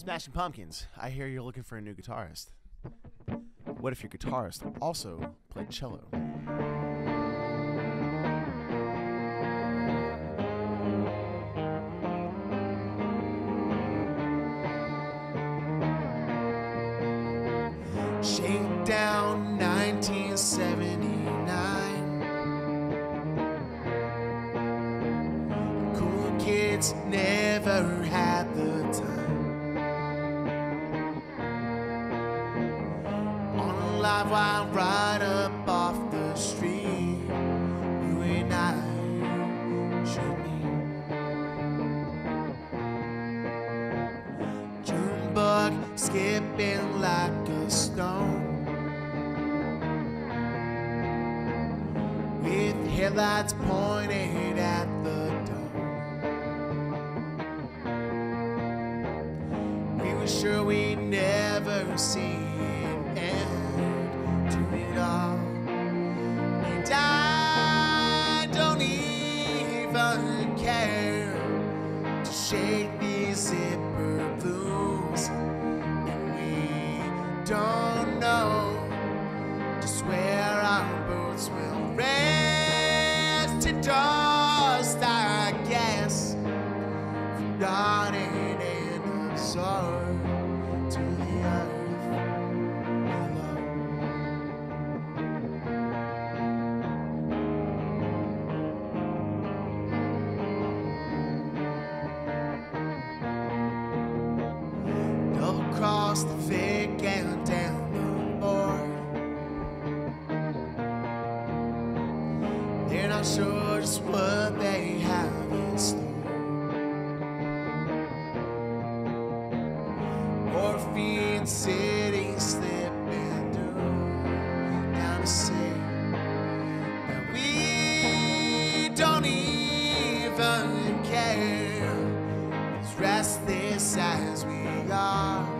Smashing Pumpkins, I hear you're looking for a new guitarist. What if your guitarist also played cello? Shakedown 1979. Cool kids never had the time. Live wire right up off the street. You and I should meet. Junebug skipping like a stone. With headlights pointed at the dome. We were sure we'd never see to dust, I guess. Forgotten and absorbed to the earth below. Double cross the fake and not sure just what they have in store. Morphine City slipping through down the sea. And we don't even care. As restless as we are,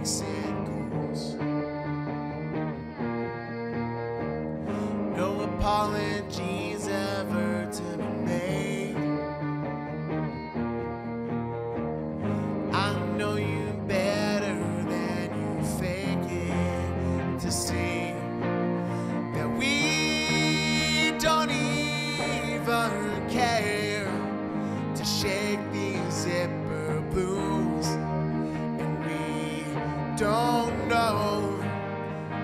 freaks and ghouls. No apologies ever to be made. I know you better than you fake it to see that we don't even care to shake these zipper we don't know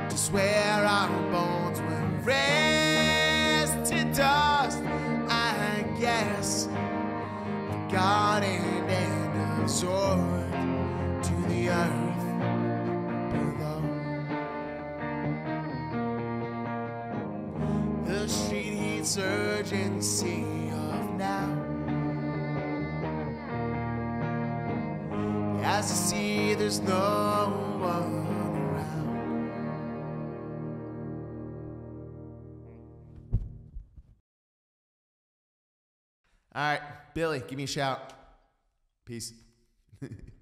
just where our bones will rest to dust. I guess forgotten and absorbed to the earth below. The street heat's urgency of now. As I see, there's no one around. All right, Billy, give me a shout. Peace.